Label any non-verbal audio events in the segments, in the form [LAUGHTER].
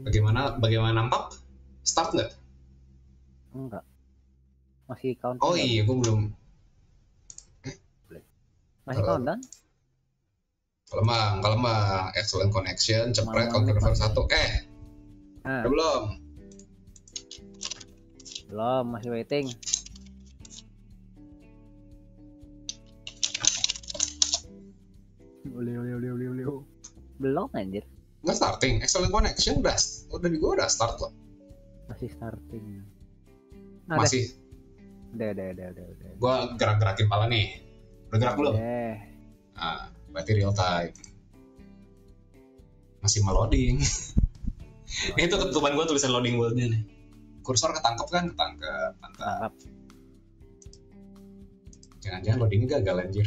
Bagaimana bagaimana nampak? Start nggak? Enggak. Masih count. Oh iya, gue belum. Masih Oh. countdown? Kelemang, kelemang. Excellent connection, cepret, counter depan. satu. Eh, Nah, belum? belum, masih waiting. Ulio, ulio, ulio, ulio, ulio. Belum anjir, Nggak starting. Excellent connection udah, udah di gue udah start loh. masih starting. Masih, Udah, udah, udah, udah, udah. gue gerak-gerakin pala nih. Udah gerak belum? Nah, berarti real time. Masih meloading. [LAUGHS] Itu ketutupan gue tulisan loading worldnya nih. Kursor ketangkep kan? Ketangkep. Mantap. Jangan-jangan loadingnya gagal anjir.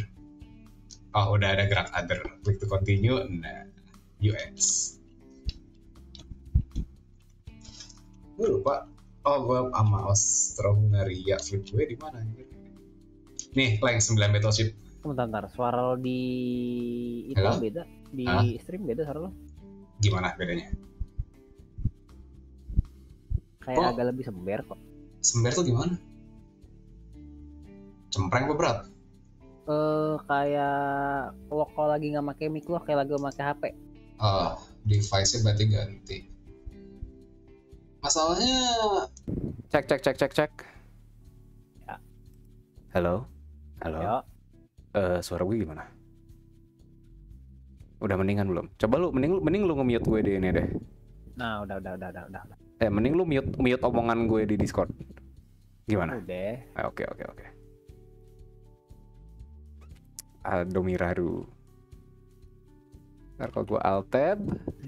Oh, udah ada gerak other. Click to continue. Nah, US. Gue lupa. Oh, gue sama Austro-Hungaria. Flip gue di mana? Nih, Leng 9 battleship. Bentar, bentar. Suara lo di itu Halo? beda. Di Hah? stream beda suara lo. Gimana bedanya? Kayak Oh. agak lebih sember kok. Sember tuh gimana? Cempreng apa berat? Eh kayak lo kalau lagi nggak pakai mic lo kayak lagi pakai HP. Oh, device-nya berarti ganti. Masalahnya Cek cek cek cek cek. Ya. Halo. Halo. Yo, Eh, suara gue gimana? Udah mendingan belum? Coba lu mending lu mending lu nge-mute gue di ini deh. nah udah udah udah udah udah. Eh, mending lu mute mute omongan gue di Discord. Gimana? Udah. Eh, Oke oke oke. Adomiraru. Ntar kalau gue alt tab,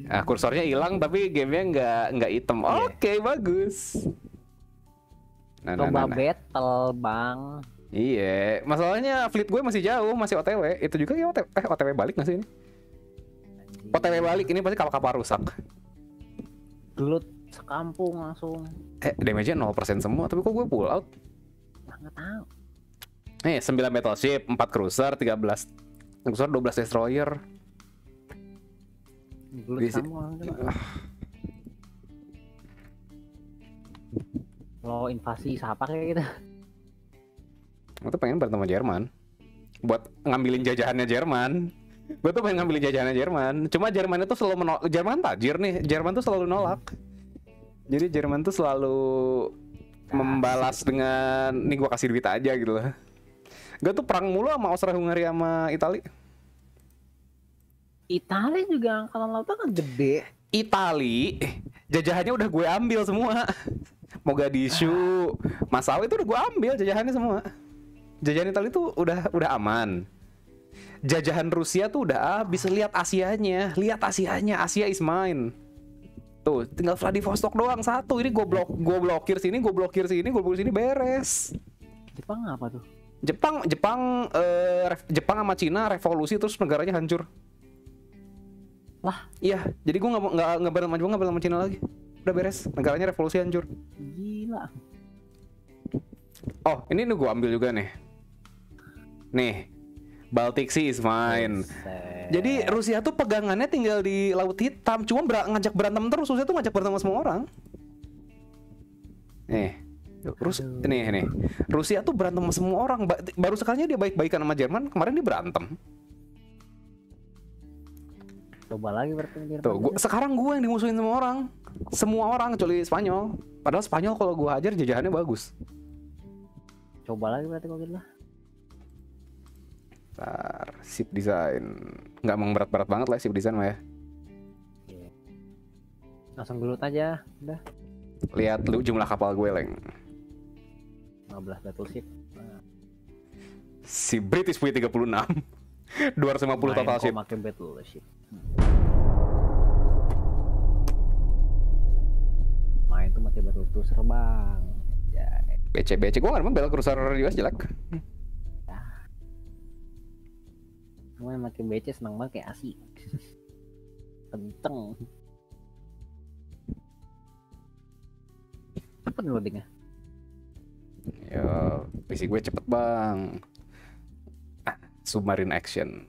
ah kursornya hilang tapi gamenya nggak nggak hitam. Iya. Oke bagus. Nah, nah, Coba nah, nah. battle bang. Iya, masalahnya fleet gue masih jauh, masih OTW. Itu juga ya OTW, eh, OTW balik nggak sih ini? OTW balik ini pasti kalau kapal rusak. Gelut sekampung langsung. Eh, damage-nya 0% semua, tapi kok gue pull out? Nah, nggak tahu. Eh, 9 battleship, 4 cruiser, 13 cruiser, 12 destroyer. Lo invasi siapa kayak gitu? Gue tuh pengen berantem sama Jerman. Buat ngambilin jajahannya Jerman. Gue tuh pengen ngambilin jajahannya Jerman. Cuma Jerman itu selalu menolak. Jerman tajir nih. Jerman tuh selalu nolak. Jadi Jerman tuh selalu membalas dengan nih gue kasih duit aja gitu loh. Gue tuh perang mulu sama Austria-Hungaria sama Itali. Italia juga angkatan lautnya kan gede. Itali jajahannya udah gue ambil semua. Mogadishu, Masawi itu udah gue ambil jajahannya semua. Jajahan Itali tuh udah udah aman. Jajahan Rusia tuh udah habis lihat Asianya, lihat Asianya, Asia is mine. Tuh, tinggal Vladivostok doang satu. Ini gue blok, gue blokir sini, gue blokir sini, gue blokir sini beres. Jepang apa tuh? Jepang, Jepang, eh, Jepang sama Cina revolusi terus negaranya hancur. Lah? Iya, jadi gue nggak nggak nggak bareng sama nggak bareng sama Cina lagi. Udah beres, negaranya revolusi hancur. Gila. Oh, ini nih gue ambil juga nih. Nih, Baltic Sea is mine. Buset. Jadi Rusia tuh pegangannya tinggal di Laut Hitam, cuma ber- ngajak berantem terus. Rusia tuh ngajak berantem sama semua orang. Nih, Rus Aduh. nih nih. Rusia tuh berantem sama semua orang. Ba- baru sekalinya dia baik-baikan sama Jerman, kemarin dia berantem. Coba lagi bertemu Tuh, gua, sekarang gue yang dimusuhin semua orang. Semua orang kecuali Spanyol. Padahal Spanyol kalau gue hajar jajahannya bagus. Coba lagi berarti kalau gitu lah. Ntar, ship design. Nggak emang berat-berat banget lah ship design mah ya. Langsung gelut aja. Udah. Lihat lu jumlah kapal gue, Leng. 15 battleship. Si British punya 36. 250 total ship. Makin battleship. Main tuh mati battle terus terbang. Ya, BC BC gue nggak demen Battle Cruiser US jelek. Cuma yang makin BC seneng banget kayak asi. [LAUGHS] Kenceng. Cepet nih loadingnya. Yo, PC gue cepet bang submarine action.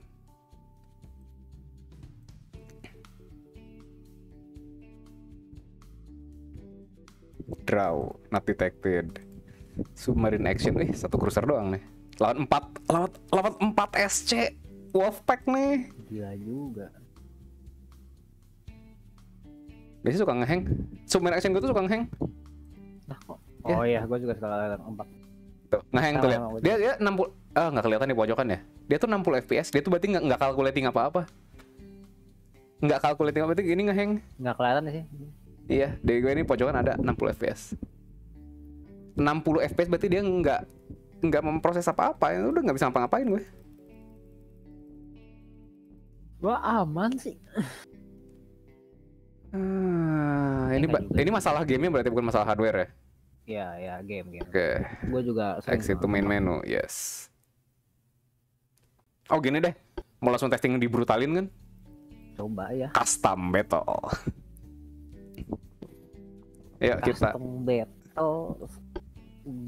Draw, not detected. Submarine action nih, satu cruiser doang nih. Lawan 4, lawan lawan 4 SC Wolfpack nih. Gila juga. Biasanya suka ngeheng. Submarine action gue tuh suka ngeheng. Nah, kok. Ya. Oh iya, yeah. gue juga suka lawan 4 gitu. Nah yang kelihatan dia dia 60 ah nggak kelihatan di pojokan ya. Dia tuh 60 fps. Dia tuh berarti nggak nggak calculating apa-apa. Nggak calculating apa-apa ini ngeheng. Nggak kelihatan sih. Iya, di gue ini pojokan ada 60 fps. 60 fps berarti dia nggak nggak memproses apa-apa. ya udah nggak bisa ngapa-ngapain gue. Gua aman sih. Hmm, ini ini masalah gamenya berarti bukan masalah hardware ya? Iya, ya game game. Oke, Gue juga exit to main menu, yes. Oh gini deh, mau langsung testing di brutalin kan? Coba ya. Custom battle. [LAUGHS] Ya kita, Custom battle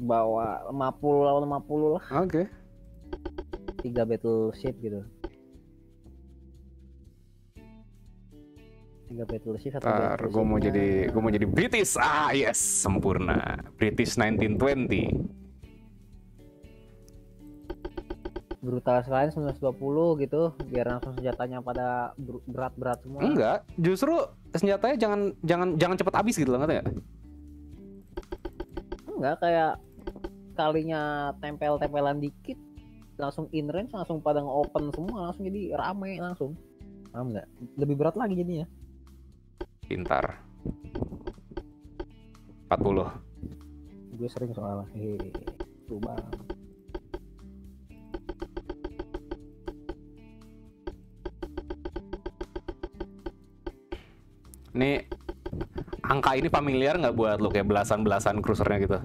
bawa 50 lawan 50 lah. oke. Tiga battleship gitu. Tiga battleship satu Ntar gue mau jadi gue mau jadi British. Ah yes, sempurna. British 1920. brutal sekali 1920 gitu biar langsung senjatanya pada ber- berat-berat semua Enggak, justru senjatanya jangan jangan jangan cepet habis gitu loh ngerti nggak? enggak kayak kalinya tempel-tempelan dikit langsung in range langsung pada open semua langsung jadi rame langsung paham nggak lebih berat lagi jadinya Pintar. 40. gue sering soalnya hehehe bang Ini angka ini familiar nggak buat lo kayak belasan-belasan cruisernya gitu?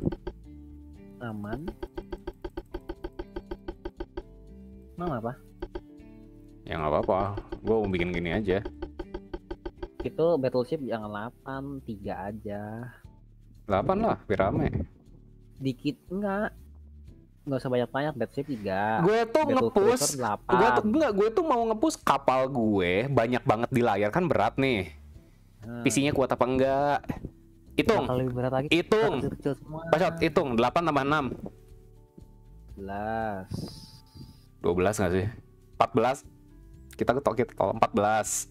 aman Emang apa? Ya nggak apa-apa. Gue mau bikin gini aja. Itu battleship jangan 8, 3 aja. 8 lah, biar rame. Dikit enggak. Enggak usah banyak-banyak battleship 3. Gue tuh ngepus, gue tuh 8. enggak, gue tuh mau ngepus kapal gue banyak banget di layar kan berat nih. Hmm. PC-nya kuat apa enggak? Hitung, Bakal lebih berat lagi. hitung. Bacot, hitung 8 tambah 6. 11. 12 nggak sih? 14. Kita ketok kita ketok 14.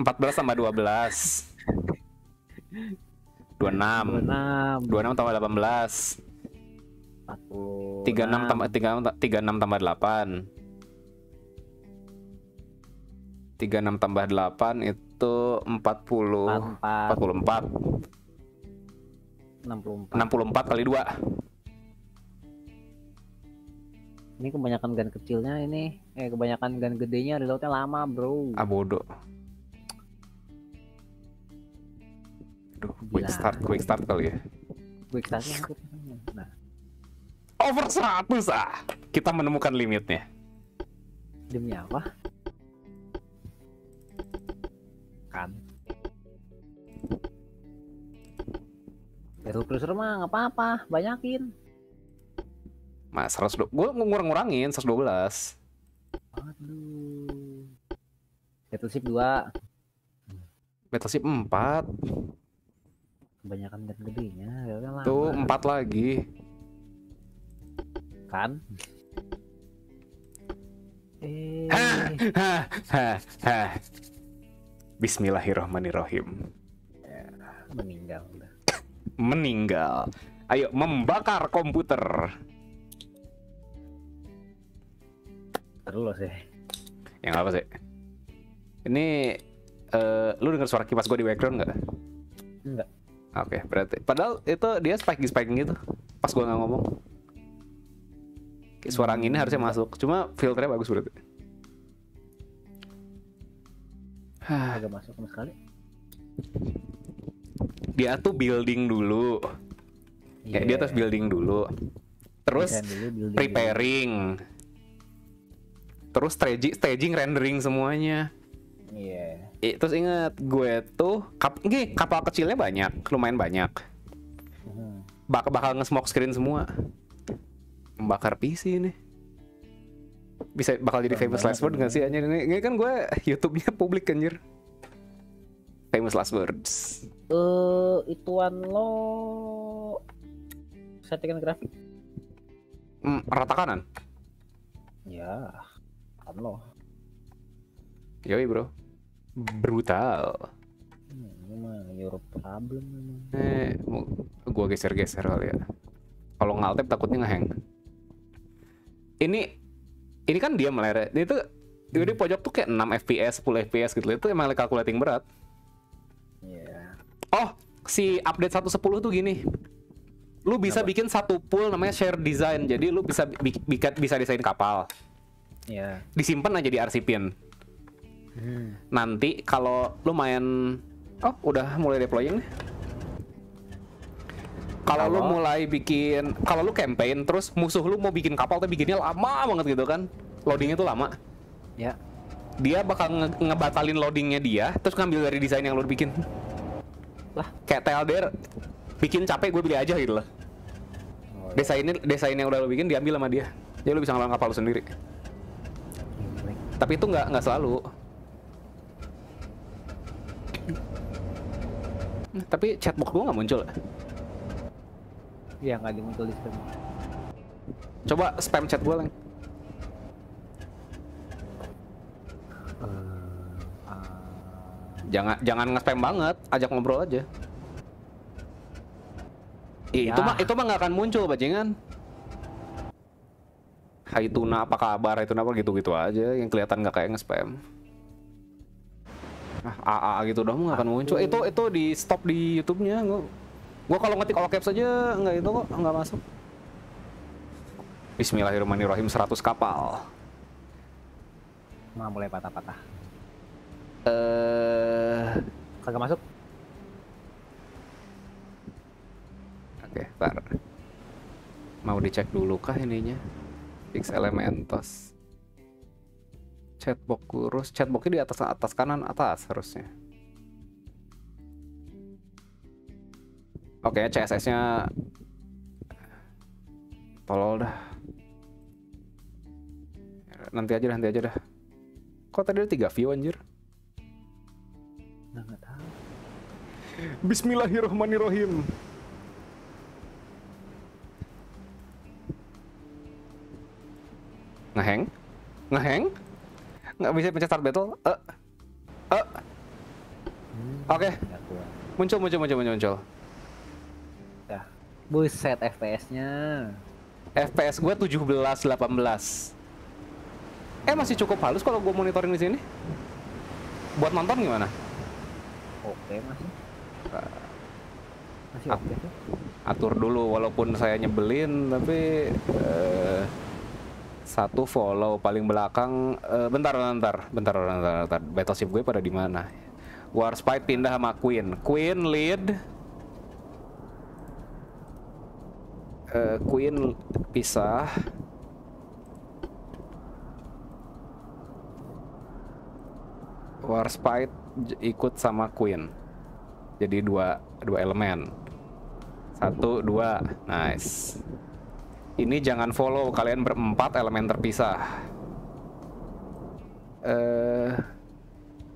14 tambah 12. 26. 26. 26 tambah 18. 40. 36 tambah 36 36 tambah 8. 36 tambah 8 itu 40 44. 44 64. 64 kali 2 Ini kebanyakan gun kecilnya ini. Eh kebanyakan gun gedenya reloadnya lama, Bro. ah bodoh Aduh, quick Gila. start, quick start kali ya. Quick startnya hampir. Nah, Over 100 ah. Kita menemukan limitnya. demi apa? Kan. Battle Cruiser mah nggak apa-apa, banyakin. Mas 100 gue ngurang-ngurangin 112. Aduh. Battleship 2 Battleship 4 kebanyakan gun gedenya, lama. tuh 4 lagi. kan. Eh, [LAUGHS] hah. Bismillahirrahmanirrahim. meninggal. Meninggal. Ayo membakar komputer. Terus sih. Yang apa sih? Ini eh, lu dengar suara kipas gue di background nggak? Enggak. Oke, berarti. Padahal itu dia spiking spiking gitu. Pas gue nggak ngomong. Kayak Suara anginnya harusnya masuk. Cuma filternya bagus berarti. Agak masuk sama sekali. dia tuh building dulu. Ya, dia Iya. terus building dulu. Terus dulu, building preparing. Terus staging, staging rendering semuanya. dulu. Iya. Eh, terus ingat gue tuh kap gini, kapal kecilnya banyak, lumayan banyak. Mhm. Bak bakal nge-smoke screen semua. Membakar PC nih. Bisa bakal jadi famous last word ini. nggak sih anjir ini, ini kan gue YouTube-nya publik anjir. Famous famous last words. Eh, ituan lo settingan grafik. Hmm, rata kanan. Ya, kan lo. Yoi bro. Brutal. Hmm, ini mah your problem memang. Eh, gua geser-geser kali ya. Kalau ngaltep takutnya ngehang. Ini ini kan dia meleret. Tuh ini di pojok tuh kayak 6 fps, 10 fps gitu. Itu emang calculating berat. Iya. Oh, si update 1.10 tuh gini. Lu bisa Apa? bikin satu pool namanya share design. Jadi lu bisa bi- bi- bisa desain kapal. Iya. Disimpan aja di arsipin. Hmm. Nanti kalau lu main Oh, udah mulai deploying nih. Kalau lu mulai bikin kalau lu campaign terus musuh lu mau bikin kapal tapi bikinnya lama banget gitu kan. Loadingnya tuh lama. Ya. Dia bakal nge- ngebatalin loadingnya dia terus ngambil dari desain yang lu bikin. Lah. Kayak TLDR bikin capek gue beli aja gitu loh. Oh, Desainnya desain yang udah lu bikin diambil sama dia. Jadi lu bisa ngelang kapal lu sendiri. Tapi itu nggak nggak selalu. Hmm, Tapi chatbox gua nggak muncul. Iya nggak dimuncul di spam. Coba spam chat gua leng. Jangan jangan nge-spam banget, ajak ngobrol aja. Ih, itu Ya. mah itu mah nggak akan muncul bajingan. Hai tuna apa kabar? Tuna apa gitu-gitu aja yang kelihatan nggak kayak nge-spam. Ah, AA gitu dong nggak akan muncul. Itu itu di stop di YouTube-nya. Gua, gua kalau ngetik all caps aja nggak itu kok nggak masuk. Bismillahirrahmanirrahim 100 kapal. Mah mulai patah-patah. Eh, Kagak masuk? oke, ntar. Mau dicek dulu kah ininya? Fix Elementos. Chatbox kurus, chatboxnya di atas atas kanan atas harusnya. Oke, CSS-nya tolol dah. Nanti aja, nanti aja dah. Kok tadi ada 3 view anjir? Nah, nggak tahu. Bismillahirrahmanirrahim. Ngeheng? Ngeheng? Nggak bisa pencet start battle? Eh. Eh. Oke, Nggak kuat. muncul muncul muncul muncul muncul. Dah. Buset FPS-nya. FPS gue 17 18. Eh masih cukup halus kalau gue monitoring di sini. Buat nonton gimana? Oke masih. Masih Ah. oke sih. atur dulu walaupun saya nyebelin tapi eh, satu follow paling belakang eh, bentar bentar bentar bentar, bentar. battleship gue pada di mana Warspite pindah sama Queen Queen lead Eh, Queen pisah Warspite j- ikut sama Queen jadi dua dua elemen satu, dua. Nice. Ini jangan follow kalian berempat elemen terpisah. Eh,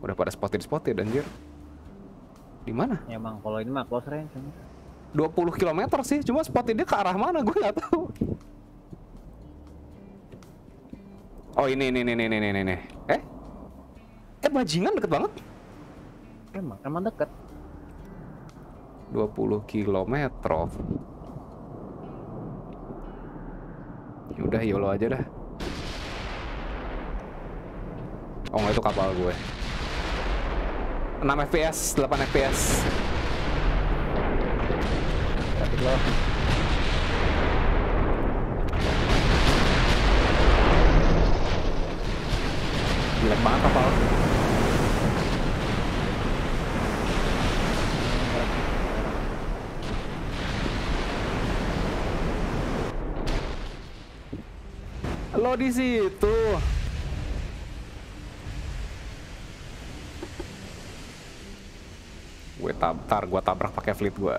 udah pada spotted spotted anjir. Di mana? Ya emang kalau ini mah close range. kan. 20 km sih, cuma spottednya ke arah mana gue nggak tahu. Oh ini ini ini ini ini ini. Eh? Eh bajingan deket banget. Emang emang deket. 20 km. Ya udah YOLO aja dah. Oh nggak itu kapal gue. 6 fps, 8 fps. Tapi lo Jelek banget kapal. Lo di situ. Gue tabtar, gue tabrak pakai fleet gue.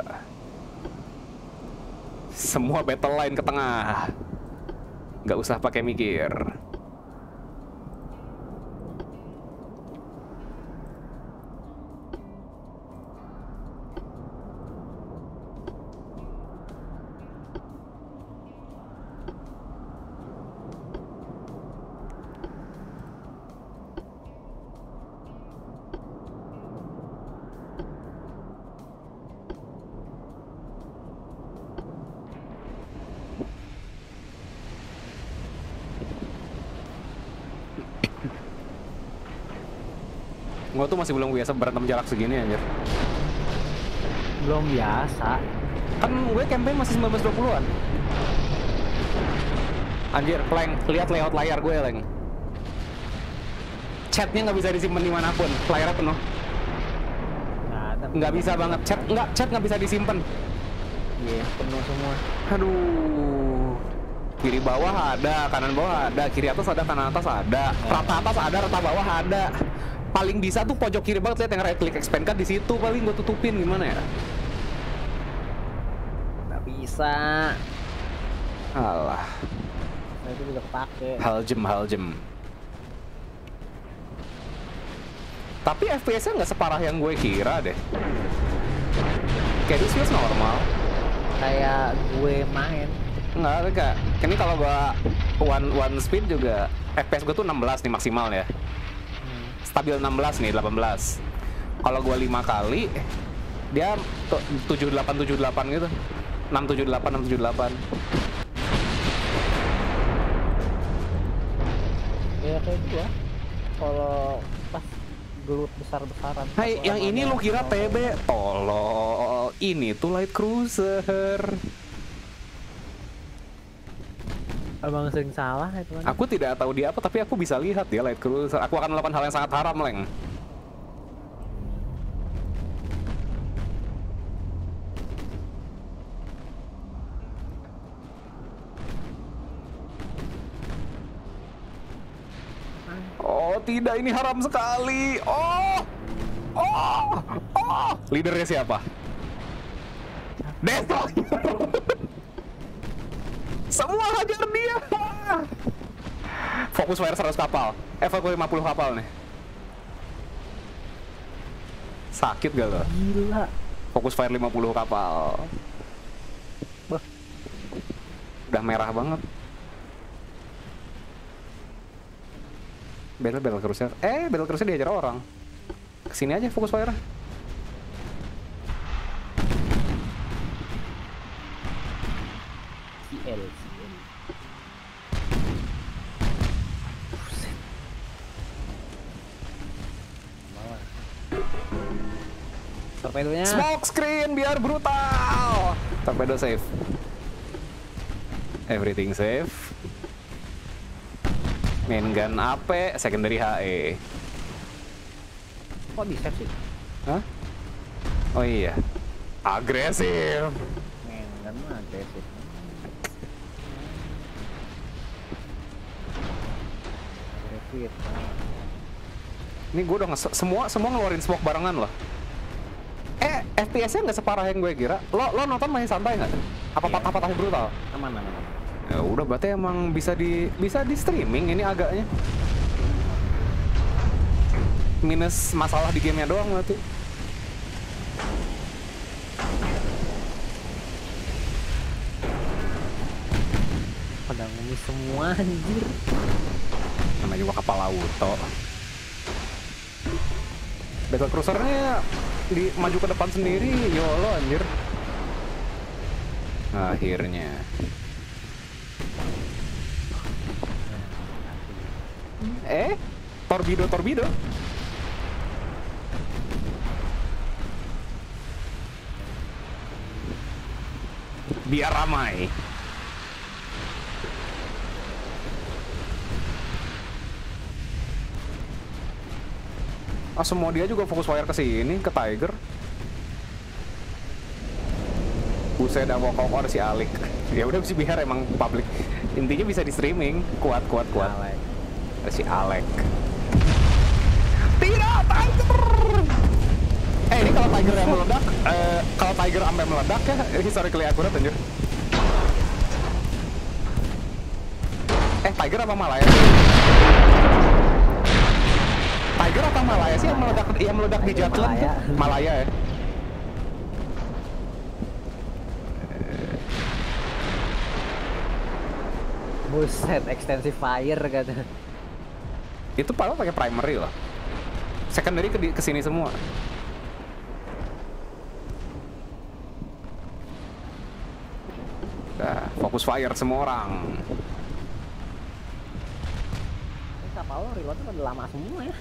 Semua battle line ke tengah. Gak usah pakai mikir. Gua tuh masih belum biasa berantem jarak segini anjir. Belum biasa. Kan gue campaign masih 1920-an. Anjir, Leng, lihat layout layar gue, Leng. Chatnya nggak bisa disimpan di mana pun, layarnya penuh. Nggak bisa banget, chat nggak chat nggak bisa disimpan. Iya, penuh semua. Aduh. Kiri bawah ada, kanan bawah ada, kiri atas ada, kanan atas ada, rata atas ada, rata bawah ada. Paling bisa tuh pojok kiri banget lihat yang right click expand kan di situ paling gue tutupin gimana ya? Nggak bisa. Alah, Nah, itu juga kepake. haljem haljem. Tapi FPS-nya nggak separah yang gue kira deh. Kayak this feels normal. Kayak gue main. Nggak, enggak. Ini kalau gua one one speed juga FPS gue tuh 16 nih maksimal ya. Stabil 16 nih, 18. Kalau gua 5 kali dia tu- 78 78 gitu. 678 678. Ya kayak gitu ya. Kalau pas gelut besar-besaran. Hai, yang ini lu kira TB? Tolol. Ini tuh light cruiser. Abang sering salah itu kan. Aku tidak tahu dia apa, tapi aku bisa lihat dia light cruiser. Aku akan melakukan hal yang sangat haram, Leng. Oh tidak, ini haram sekali. Oh, oh, oh. Leadernya siapa? Destroy. [LAUGHS] Semua hajar dia. Fokus fire 100 kapal. Fokus 50 kapal nih. Sakit gak lo? Gila. Fokus fire 50 kapal. Bah. Udah merah banget. Battle battle cruiser. Eh, battle cruiser diajar orang. Ke sini aja fokus fire. Torpedonya. Smoke screen biar brutal. Torpedo safe. Everything safe. Main gun AP, secondary HE. Kok bisa sih? Hah? Oh iya. Agresif. Kan mah agresif. Agresif. Ini gue udah semua semua ngeluarin smoke barengan loh. FPS-nya nggak separah yang gue kira. Lo lo nonton masih santai nggak? Apa Iya. patah-patah brutal? Aman, aman. Ya udah berarti emang bisa di bisa di streaming ini agaknya. Minus masalah di gamenya doang berarti. Pada ngemis semua anjir. Namanya juga kapal auto. Battle cruisernya di maju ke depan sendiri, yolo anjir. Akhirnya. Eh, torpedo torpedo. Biar ramai. Ah semua dia juga fokus fire ke sini ke Tiger. Buset ada kok ada si Alik. [LAUGHS] Ya udah si biar emang public. Intinya bisa di streaming. Kuat kuat kuat. Alek. Ada si Alek. Tidak Tiger. Eh ini kalau Tiger yang meledak, eh, kalau Tiger sampai meledak ya historically akurat anjir. Eh Tiger apa Malaya? sih? Tiger apa Malaya sih yang meledak yang meledak di Jutland tuh? Malaya. Malaya ya. Buset, extensive fire kata. Itu padahal pakai primary loh. Secondary ke ke sini semua. Nah, fokus fire semua orang. Ini kapal lo reloadnya lama semua ya.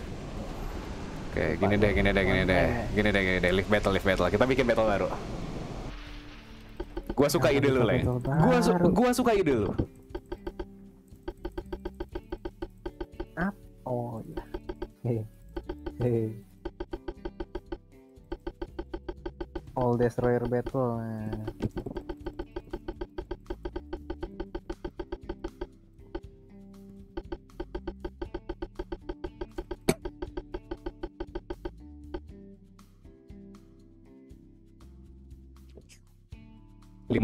Oke, gini deh, gini deh, gini deh, gini deh, gini deh, live battle, live battle. Kita bikin battle baru. Gua suka ide lu, Leng. Gua, su gua suka ide lu. Oh iya. Hei. Hei. All Destroyer Battle.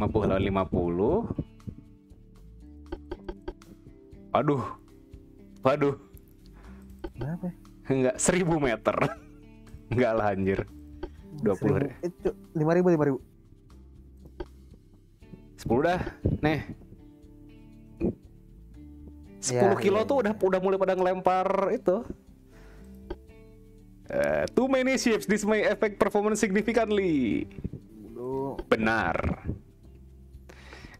Nah. lima puluh lawan lima puluh. Aduh. Waduh. Kenapa? Enggak, 1000 meter. [LAUGHS] Enggak lah anjir. 20 deh. Itu lima ribu lima ribu. 10 dah. Nih. 10 Ya, kilo iya, tuh iya. udah udah mulai pada ngelempar itu. Eh, too many ships, this may affect performance significantly. Benar.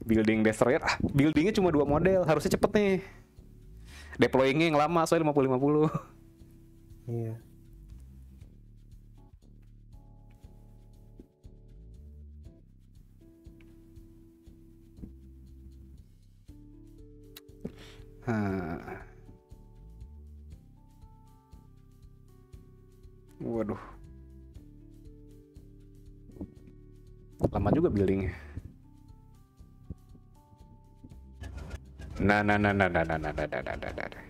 Building destroyer, ah, buildingnya cuma dua model, harusnya cepet nih. Deployingnya yang lama, soalnya 50-50. Iya. Hmm. Waduh. Lama juga buildingnya. Nah, nah, nah, nah, nah, nah, nah, nah, nah, nah, nah, nah.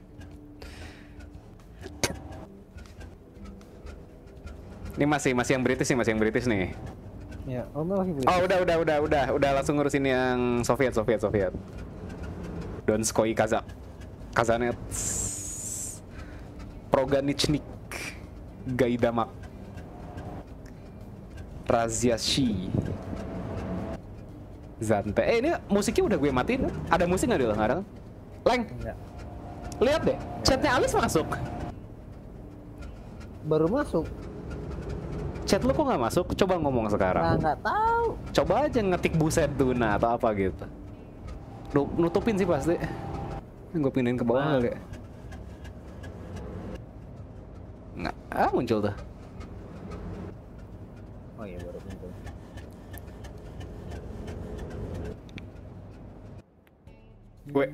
Ini masih masih yang British nih, masih yang British nih. Ya, oh masih Oh udah udah udah udah udah langsung ngurusin yang Soviet Soviet Soviet. Donskoy Kazak Kazanet Proganichnik Gaidamak Raziashi Zante Eh ini musiknya udah gue matiin Ada musik nggak dulu? Kan? Leng, Enggak. lihat deh Chatnya Alis masuk Baru masuk. Chat lu kok nggak masuk? Coba ngomong Nah, sekarang nggak tahu. Coba aja ngetik buset tuna atau apa gitu. Nu- Nutupin sih pasti. Gue pindahin ke bawah Nah. kali. ya. Nggak, ah muncul tuh. Oh iya baru muncul. Gue,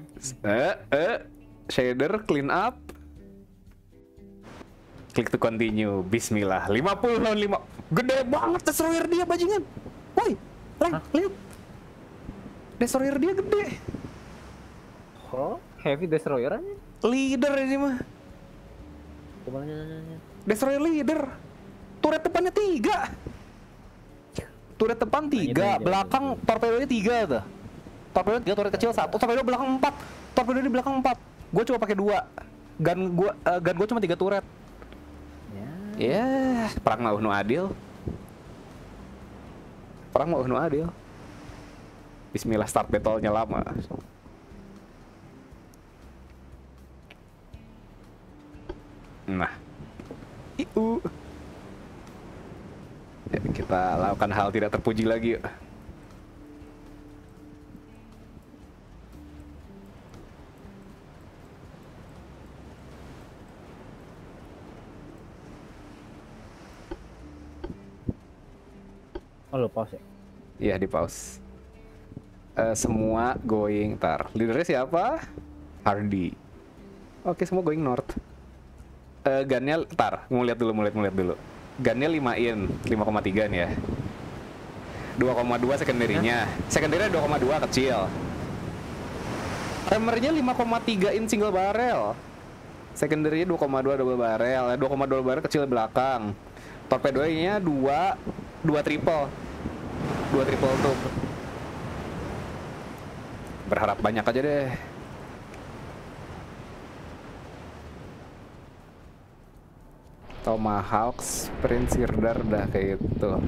eh, eh, shader clean up. Klik to continue. Bismillah. 50 lawan 5. Gede banget destroyer dia bajingan. Woi, Leng, lihat. Destroyer dia gede. Oh, heavy destroyer aja. Leader ini mah. Destroyer leader. Turret depannya tiga. Turret depan tiga, belakang torpedonya tiga tuh. Torpedo tiga, turret kecil satu, torpedo belakang empat. Torpedo di belakang empat. Gue cuma pakai dua. Gun gua, eh, gun gue cuma tiga turret. Ya. Ya, perang mau nu adil. Perang mau nu adil. Bismillah start battle-nya lama. Nah. Iu. Ya, kita lakukan hal tidak terpuji lagi yuk. Oh lo pause ya. Iya di pause. Eh, semua going tar. Leadernya siapa? Hardy. Oke semua going north. Eh gunnya tar. Mau lihat dulu, mau lihat, mau lihat dulu. Gunnya 5 in, 5,3 nih ya. 2,2 secondary-nya. Secondary 2,2 kecil. Hammernya 5,3 in single barrel. Secondary 2,2 double barrel. Eh, 2,2 double barrel kecil belakang. Torpedonya 2 2 triple. 2 triple tube. Berharap banyak aja deh. Tomahawk, Sprint Sirdar dah kayak gitu.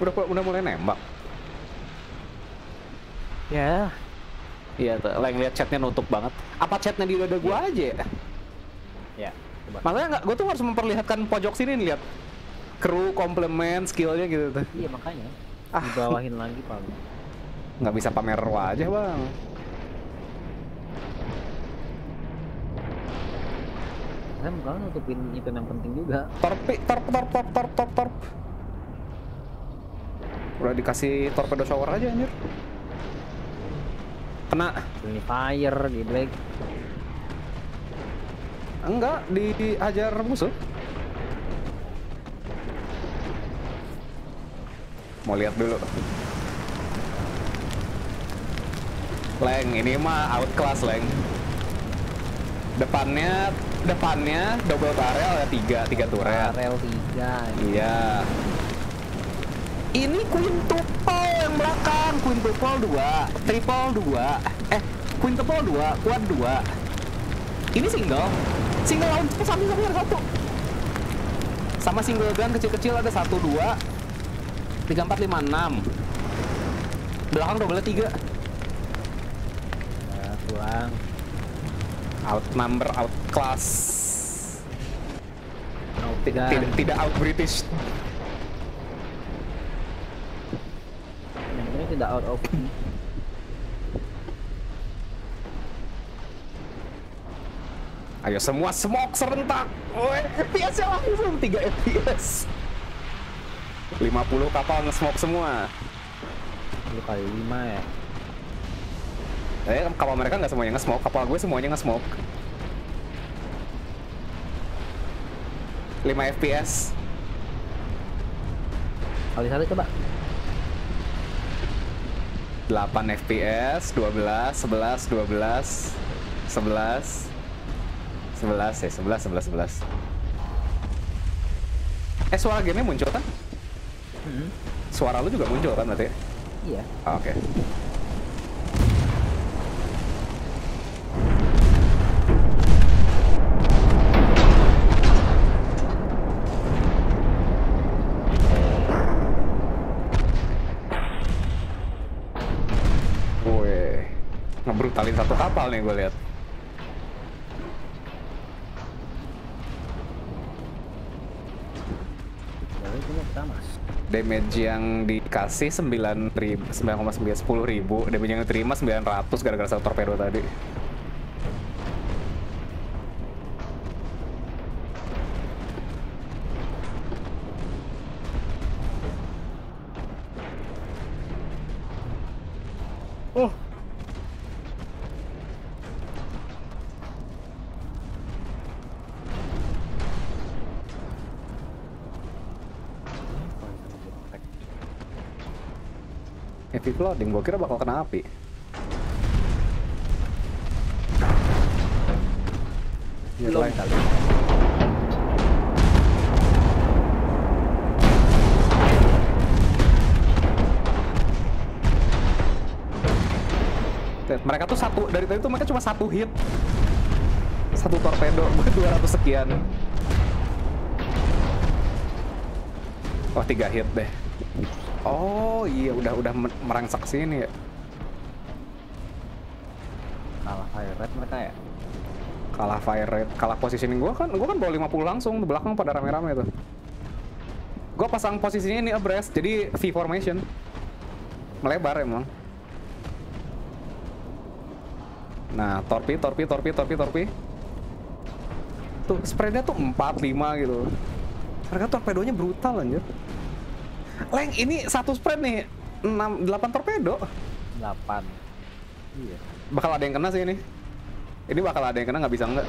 Udah udah mulai nembak. Ya. Iya tuh, lah yang lihat chatnya nutup banget. Apa chatnya di dada gua aja ya? Ya. Coba. Makanya nggak, gua tuh harus memperlihatkan pojok sini nih lihat kru, komplement, skillnya gitu tuh. Iya makanya. Ah. Dibawahin lagi paling. nggak bisa pamer wajah bang Kan kalau nutupin itu yang penting juga. torpi torp torp torp torp torp torp udah dikasih torpedo shower aja anjir kena Ini fire di Black. enggak dihajar musuh mau lihat dulu Leng, ini mah outclass, Leng. Depannya, depannya double barrel ya tiga, tiga turret. Rel 3. Iya. Ini quintuple yang belakang, quintuple 2, triple 2. Eh, quintuple 2, quad 2. Ini single. Single launcher samping-samping ada satu. Sama single gun kecil-kecil ada 1 2 3 4 5 6. Belakang double 3. Nah, pulang. Outnumber, outclass. Tidak, Outgun. tidak, tidak out British. Yang ini tidak out of Ayo semua smoke serentak. Woi, FPS nya langsung 3 FPS. 50 kapal nge-smoke semua. Lu kali 5 ya. Eh, kapal mereka nggak semuanya nge-smoke, kapal gue semuanya nge-smoke. 5 FPS. Kali satu coba. 8 FPS, 12, 11, 12, 11, 11 ya, 11, 11, 11. Eh, suara gamenya muncul kan? Hmm. Suara lu juga muncul kan berarti? Iya. Ah, Oke. Woi, kapal nih gue lihat. Damage yang dikasih 9 ribu, 9,9 10 ribu, damage yang diterima 900 gara-gara satu torpedo tadi. Heavy flooding, gue kira bakal kena api. Ya, Belum kali. Mereka tuh satu dari tadi tuh mereka cuma satu hit. Satu torpedo [LAUGHS] buat 200 sekian. Oh, tiga hit deh. Oh, iya udah udah merangsek sini ya. Kalah fire rate mereka ya. Kalah fire rate, kalah positioning gua kan, gua kan bawa 50 langsung, di belakang pada rame-rame tuh. Gua pasang posisinya ini abreast, jadi V formation. Melebar emang. Nah, torpi, torpi, torpi, torpi, torpi. Tuh, spreadnya tuh 4, 5 gitu. Mereka torpedonya brutal anjir. Leng, ini satu spread nih. 6, 8 torpedo. 8. Iya. Bakal ada yang kena sih ini. Ini bakal ada yang kena nggak bisa nggak.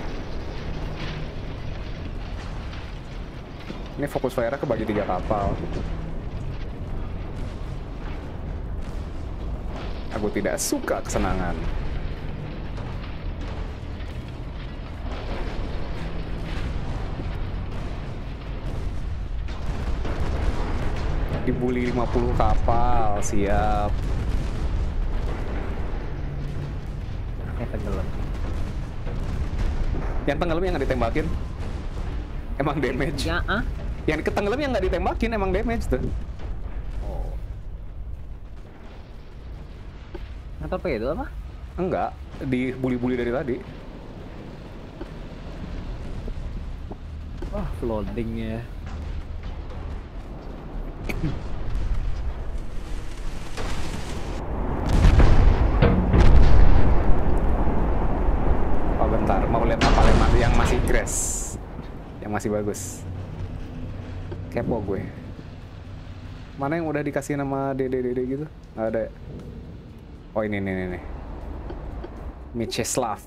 Ini fokus fire kebagi tiga kapal. Aku tidak suka kesenangan. Dibully 50 kapal, siap. Kayak tenggelam. Yang tenggelam yang nggak ditembakin. Emang damage. Ya, ah? Yang ketenggelam yang nggak ditembakin emang damage tuh. Oh. Nah, torpedo apa? Enggak, dibully-bully dari tadi. Wah, oh bentar, mau lihat apa yang masih grass. Yang masih bagus. Kepo gue. Mana yang udah dikasih nama dede-dede gitu? Gak ada ya? Oh ini, nih nih Micheslav.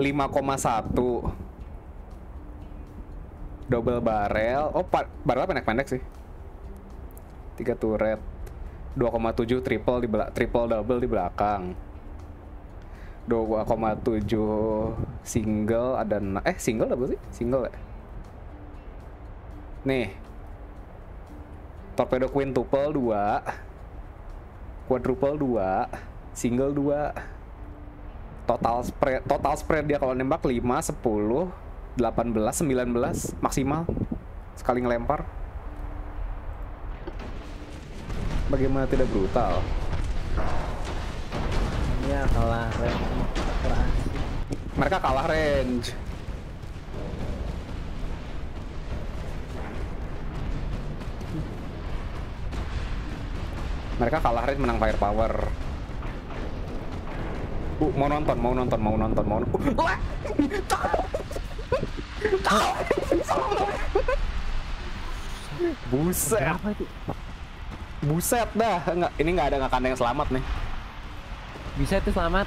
5,1 double barrel. Oh, pa- barrel pendek-pendek sih. 3 turret. 2,7 triple di triple double di belakang. 2,7 single ada eh single double sih? Single ya? Nih. Torpedo quintuple 2. Quadruple 2, single 2. Total spread total spread dia kalau nembak 5, 10, 18, 19 maksimal sekali ngelempar. Bagaimana tidak brutal? Ya kalah range. Mereka kalah range. Mereka kalah range menang firepower. Uh, mau nonton, mau nonton, mau nonton, mau nonton. Buset, Berapa itu? buset dah. Enggak, ini nggak ada nggak ada yang selamat nih. Bisa itu selamat.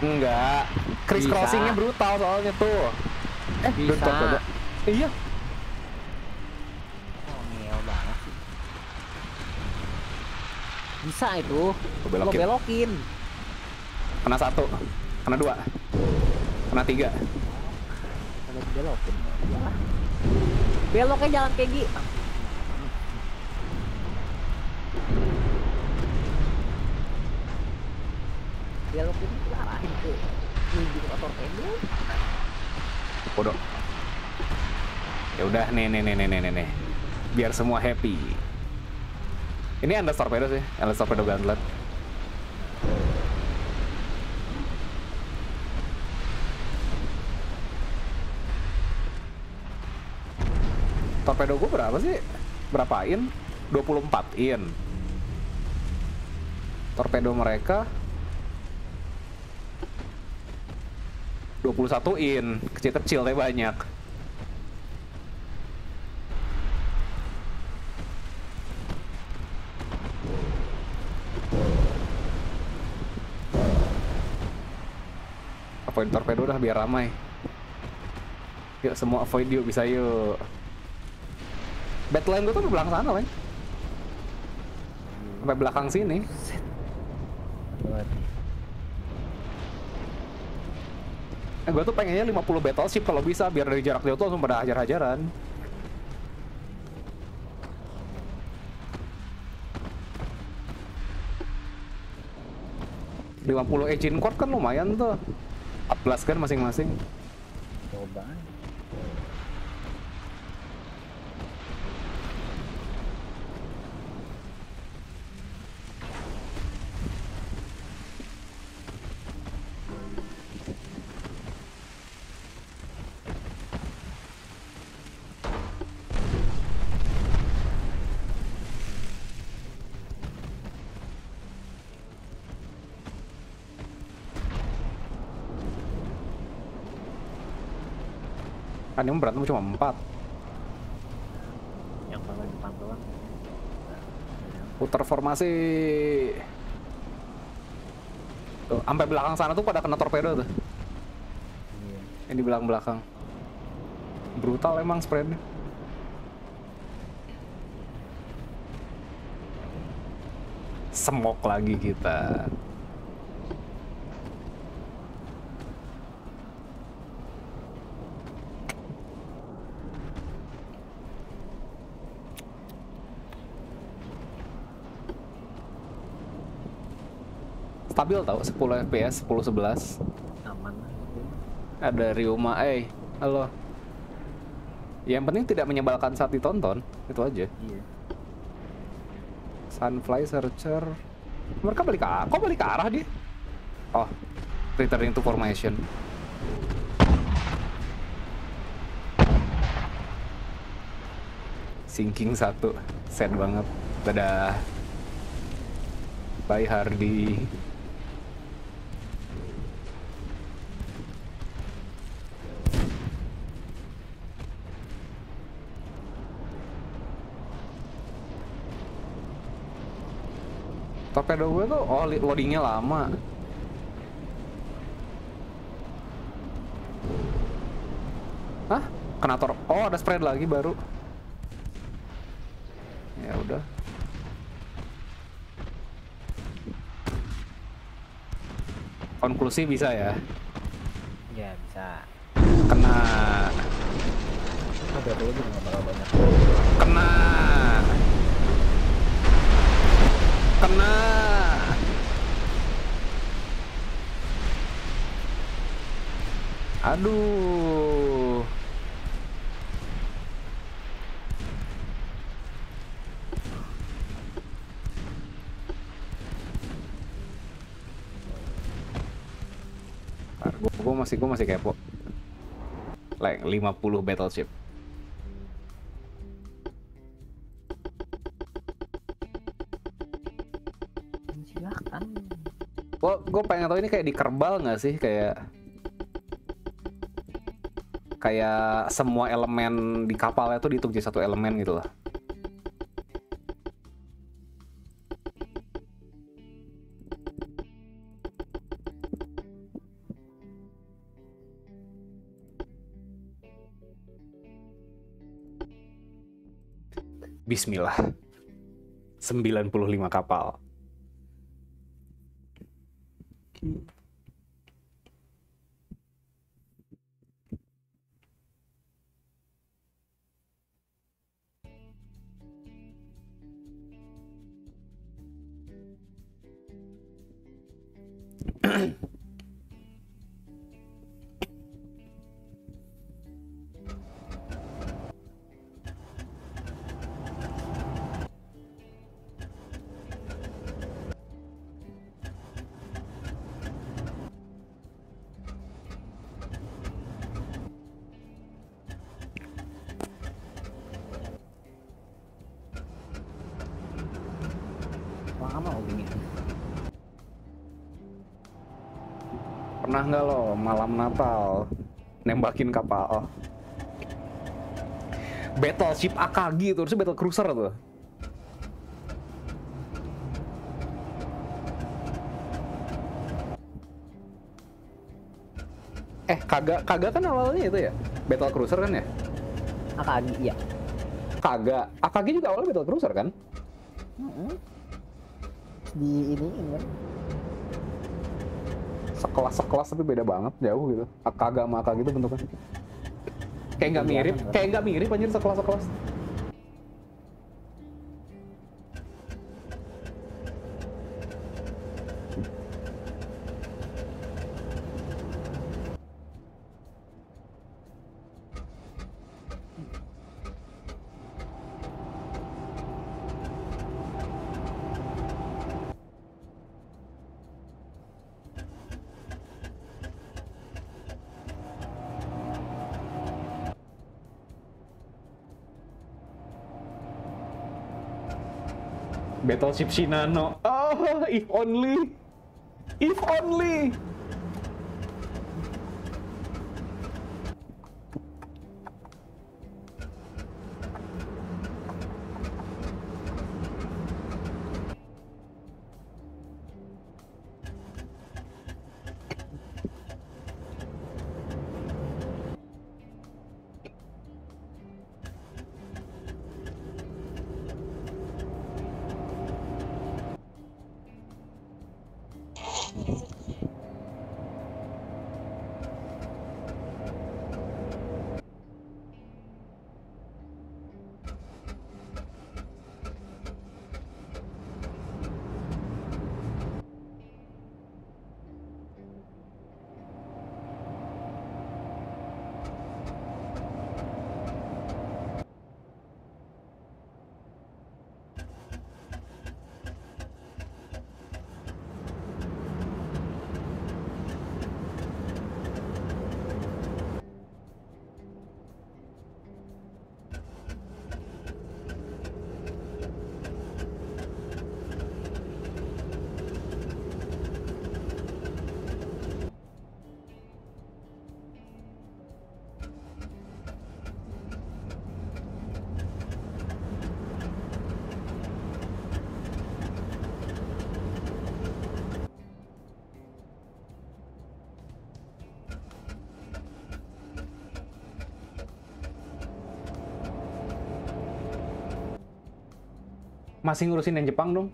Enggak. Criss Bisa. crossingnya brutal soalnya tuh. Eh, Bisa. bentar, bentar. Iya. Oh, ngeel banget sih. Bisa itu. Lo Lo belokin. belokin. Kena satu, kena dua, kena tiga. Kalau dibelokin. Iyalah. Beloknya jangan kayak gini. Belokin itu arahin ke menuju ke torpedo. Bodoh. Ya udah nih nih nih nih nih nih. Biar semua happy. Ini anda torpedo sih, anda torpedo gauntlet. Torpedo gue berapa sih? Berapa in? 24 in. Torpedo mereka 21 in, kecil-kecil tapi banyak. Avoid torpedo dah biar ramai. Yuk semua avoid yuk bisa yuk. Battleline gue tuh di belakang sana, Len. Sampai belakang sini. Eh, gue tuh pengennya 50 battleship kalau bisa biar dari jarak jauh tuh langsung pada hajar-hajaran. lima puluh engine core kan lumayan tuh 14 kan masing-masing Coba. Kan ini berantem cuma 4 Yang paling depan doang. putar formasi. Tuh sampai belakang sana tuh pada kena torpedo tuh. Iya. yang di belakang belakang brutal emang spreadnya. Semok lagi kita stabil tau 10 fps 10 11 Aman. Ada Ryuma eh halo. Yang penting tidak menyebalkan saat ditonton itu aja. Iya. Sunfly Searcher. Mereka balik arah kok balik ke arah dia? Oh returning to formation. Sinking satu sad banget. Dadah. Bye Hardy torpedo gue tuh oh loadingnya lama. Hah? Kena tor Oh, ada spread lagi baru. Ya udah. Konklusi bisa ya. Ya bisa. Kena. Ada nggak bakal banyak. Kena. Kena. Aduh. Gue masih gua masih kepo. Like 50 battleship. Silakan. Gue gue pengen tahu ini kayak di kerbal nggak sih kayak kayak semua elemen di kapalnya tuh dihitung jadi satu elemen gitu loh. Bismillah. 95 kapal. Nembakin kapal? Battleship AKG itu harusnya battle cruiser tuh. Eh, kagak kagak kan awalnya itu ya? Battle cruiser kan ya? Akagi iya. Kagak. AKG juga awalnya battle cruiser kan? Mm-mm. Di ini kan. Sekelas sekelas tapi beda banget, jauh gitu. Kagak sama AKG itu bentuknya. Kayak nggak mirip, kayak nggak mirip anjir sekelas Battleship Shinano. Oh, if only. If only. Masih ngurusin yang Jepang dong.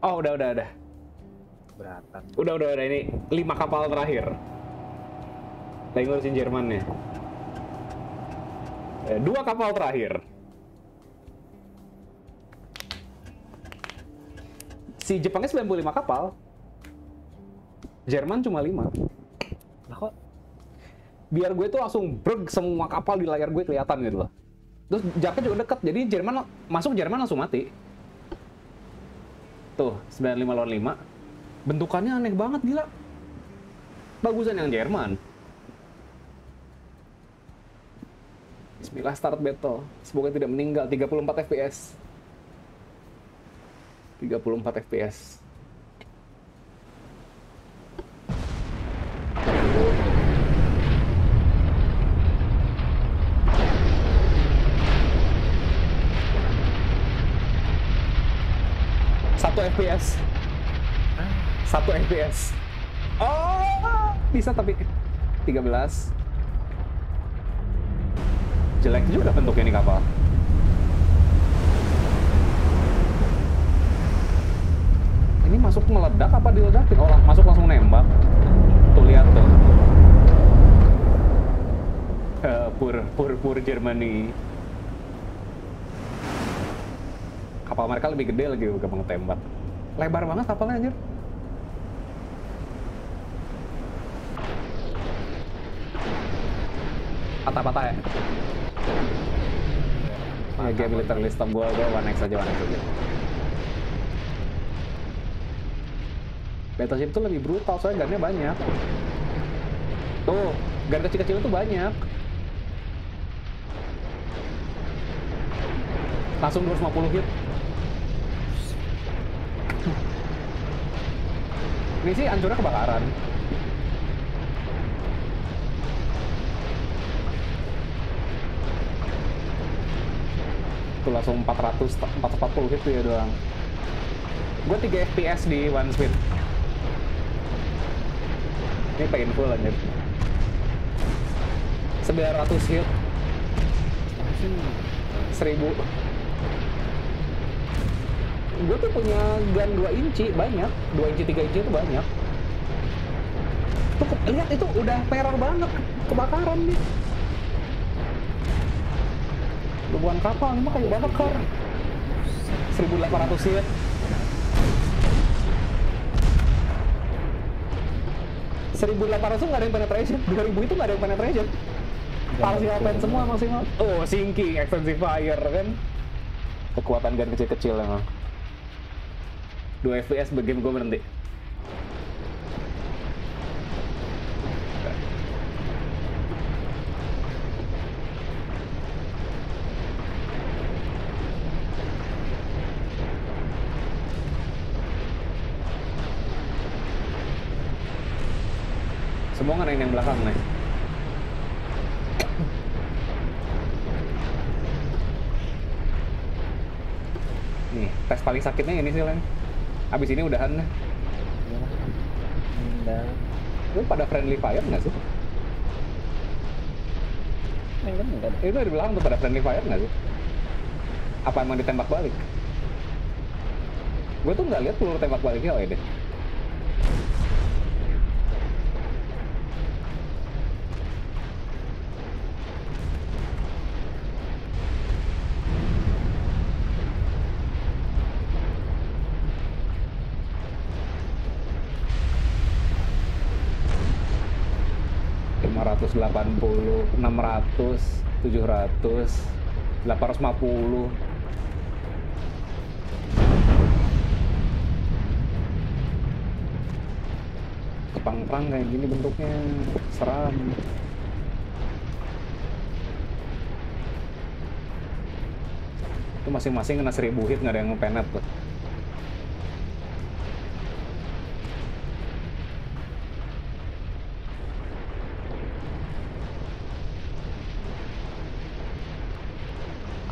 Oh udah udah udah. Beratan. Udah udah udah ini lima kapal terakhir. Lagi ngurusin Jerman nih. Eh, dua kapal terakhir. Si Jepangnya 95 kapal. Jerman cuma 5. Lah kok Biar gue tuh langsung breg semua kapal di layar gue kelihatan gitu loh. Terus jaraknya juga deket, jadi Jerman masuk Jerman langsung mati. Tuh, 95 lawan 5. Bentukannya aneh banget gila. Bagusan yang Jerman. Bismillah start battle. Semoga tidak meninggal 34 FPS. 34 FPS. Satu FPS. Satu FPS. Oh, bisa tapi 13. Jelek juga bentuknya nih kapal. Ini masuk meledak apa diledakin? Oh, masuk langsung nembak. Tuh lihat tuh. Eh, pur, pur, pur Germany. Kapal mereka lebih gede lagi gampang tembak. Lebar banget kapalnya anjir. Patah-patah ya? Ya, game militer list gue, gue one X aja, one X aja. Battleship tuh lebih brutal, soalnya gunnya banyak. Tuh, gun kecil-kecil tuh banyak. Langsung 250 hit. Ini sih hancurnya kebakaran. Tuh langsung 400, 440 hit tuh ya doang. Gue 3 FPS di one speed. Ini painful anjir. 900 hit. 1000. Gue tuh punya gun 2 inci banyak. 2 inci, 3 inci itu banyak. Tuh, lihat itu udah peror banget. Kebakaran nih. Ribuan kapal, ini mah kayak bakar. 1800 hit. seribu delapan ratus nggak ada yang penetration, dua ribu itu nggak ada yang penetration. Partial pen semua maksimal. Oh, sinking, extensive fire kan. Kekuatan gun kecil-kecil emang. 2 FPS game gue berhenti. Semua ngarahin yang belakang nih. Nih, tes paling sakitnya ini sih, Len. Abis ini udahan dan Lu pada friendly fire nggak sih? enggak enggak Itu dari belakang tuh pada friendly fire nggak sih? Apa emang ditembak balik? Gue tuh nggak lihat peluru tembak baliknya oh deh. 60, 600, 700, 850. Kepang-pang kayak gini bentuknya seram. Itu masing-masing kena 1000 hit nggak ada yang ngepenet tuh.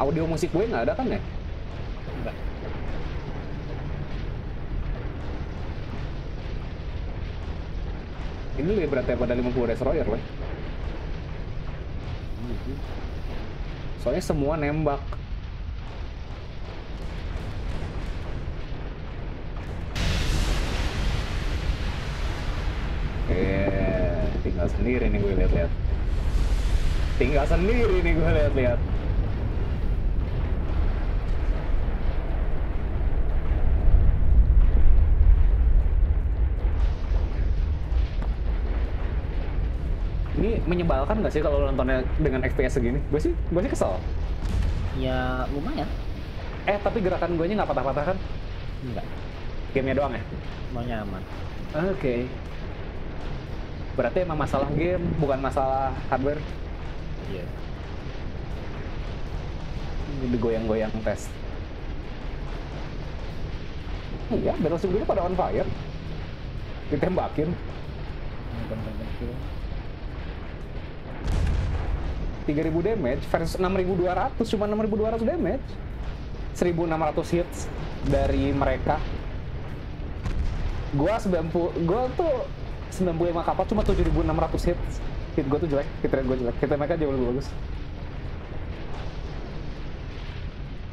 audio musik gue nggak ada kan ya? Enggak. Ini lebih berat daripada 50 destroyer loh. Soalnya semua nembak. Eh, tinggal sendiri nih gue lihat-lihat. Tinggal sendiri nih gue lihat-lihat. Menyebalkan nggak sih kalau nontonnya dengan FPS segini? Gue sih, gue sih kesel. Ya lumayan. Eh tapi gerakan gue nya nggak patah-patah kan? Enggak. Gamenya doang ya? Mau nyaman. Oke. Berarti emang masalah game, bukan masalah hardware. Iya. Ini goyang-goyang tes. Iya, Battleship gue pada on fire. Ditembakin. 3000 damage versus 6200 cuma 6200 damage. 1600 hits dari mereka. Gua 90 gua tuh 95 kapal cuma 7600 hits. Hit gua tuh jelek hit rate gua jelek. Hit rate mereka jauh lebih bagus.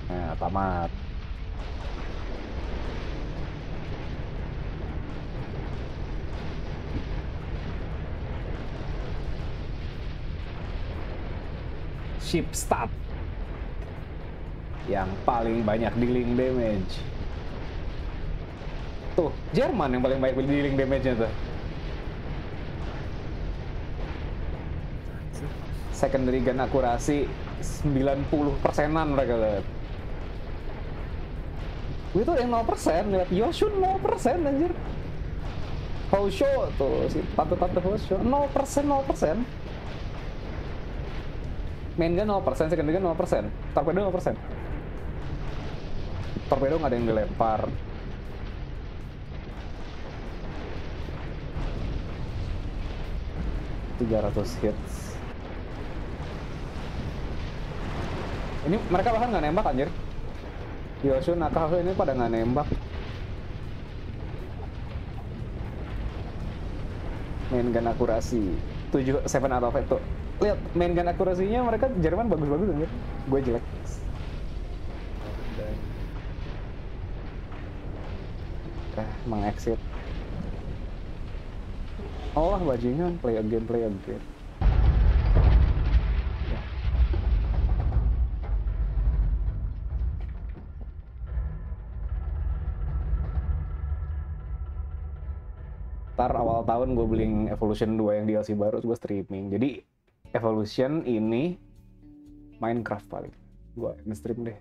Nah tamat ship stat yang paling banyak dealing damage. Tuh Jerman yang paling banyak dealing damage-nya tuh. Secondary gun akurasi 90 persenan mereka lihat. Itu yang 0 persen lihat. Yoshun 0 persen anjir. Hosho tuh si tante-tante Hosho. 0 persen 0 persen main gun 0%, secondary gun 0%, torpedo 0%. Torpedo nggak ada yang dilempar. Tiga ratus hits. Ini mereka bahkan nggak nembak anjir. Yoshun, Nakaho ini pada nggak nembak. Main gun akurasi 7 7 out of 8 tuh lihat main gun akurasinya mereka Jerman bagus-bagus anjir. Gue jelek. Eh, mengexit. Oh bajingan, play again, play again. Ntar awal tahun gue beli Evolution 2 yang DLC baru, gue streaming. Jadi Evolution ini Minecraft paling. Gue nge-stream deh.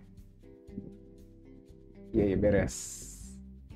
Iya, iya beres.